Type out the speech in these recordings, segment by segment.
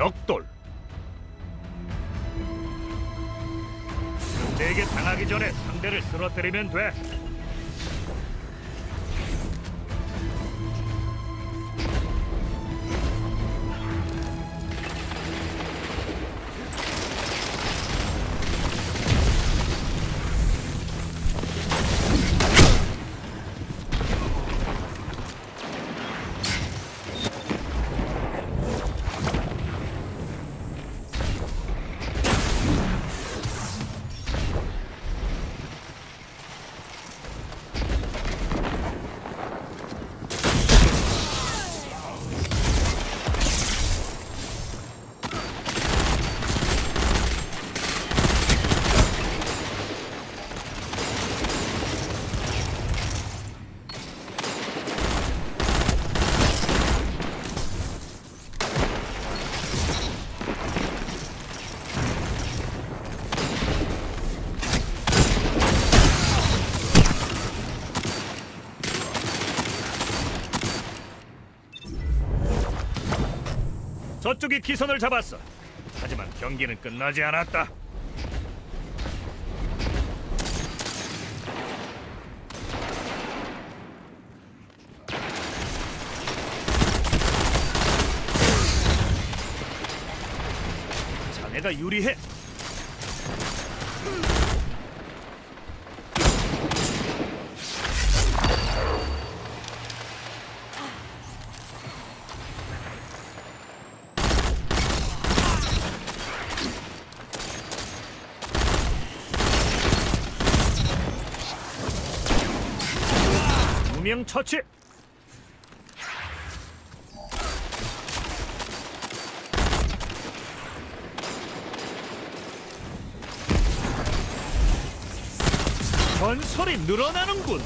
벽돌. 상대에게 당하기 전에 상대를 쓰러뜨리면 돼. 저쪽이 기선을 잡았어. 하지만 경기는 끝나지 않았다. 자네가 유리해. 무명 처치. 전설이 늘어나는군.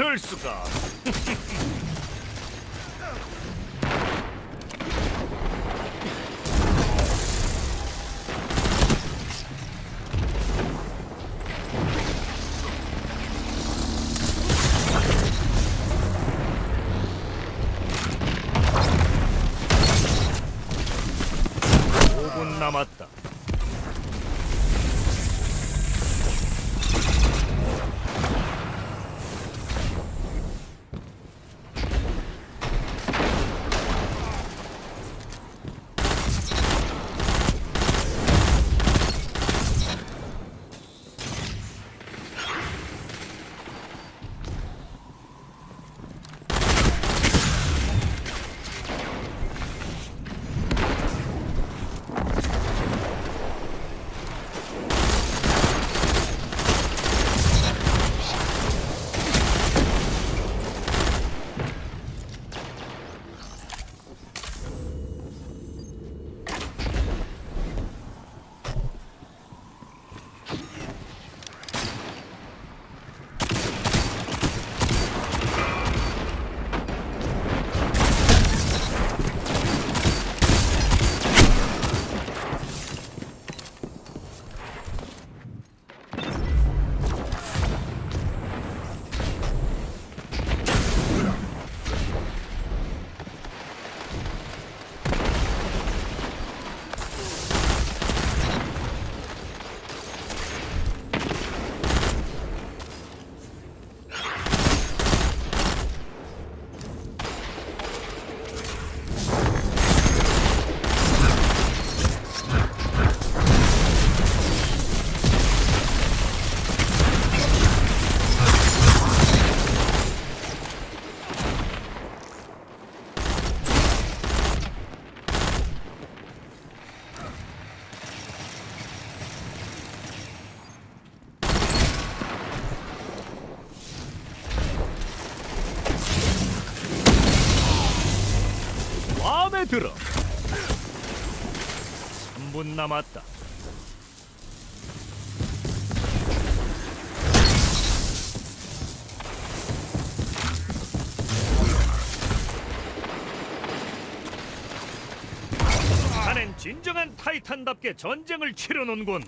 이럴 수가. 5분 남았다. 3분 남았다. 자넨 진정한 타이탄답게 전쟁을 치르는군.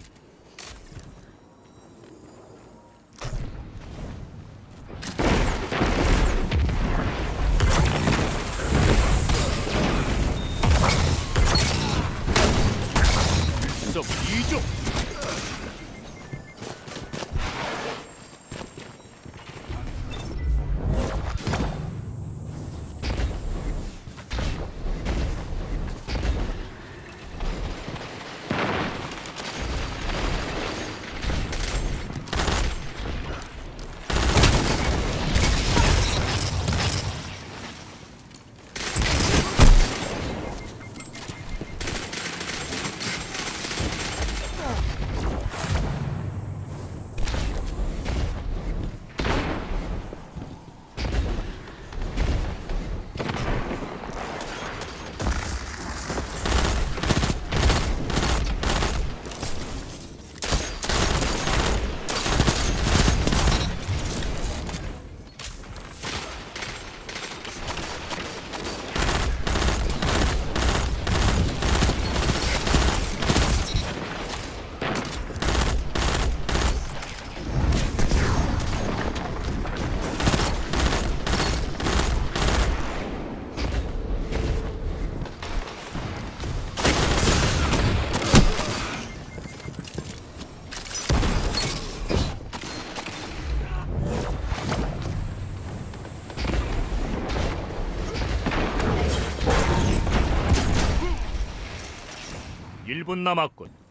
1분 남았군.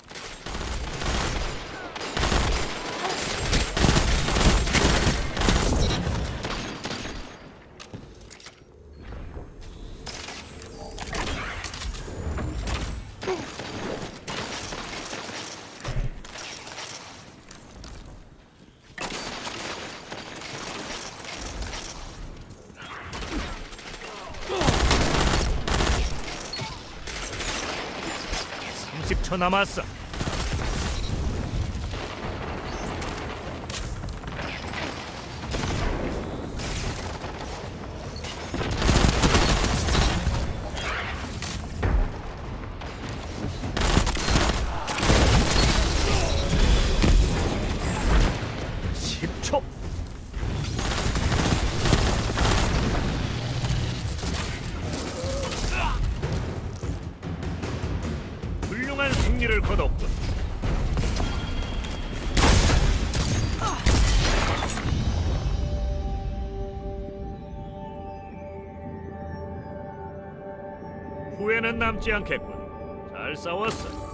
to namasa. 진정한 승리를 거뒀군. 후회는 남지 않겠군. 잘 싸웠어.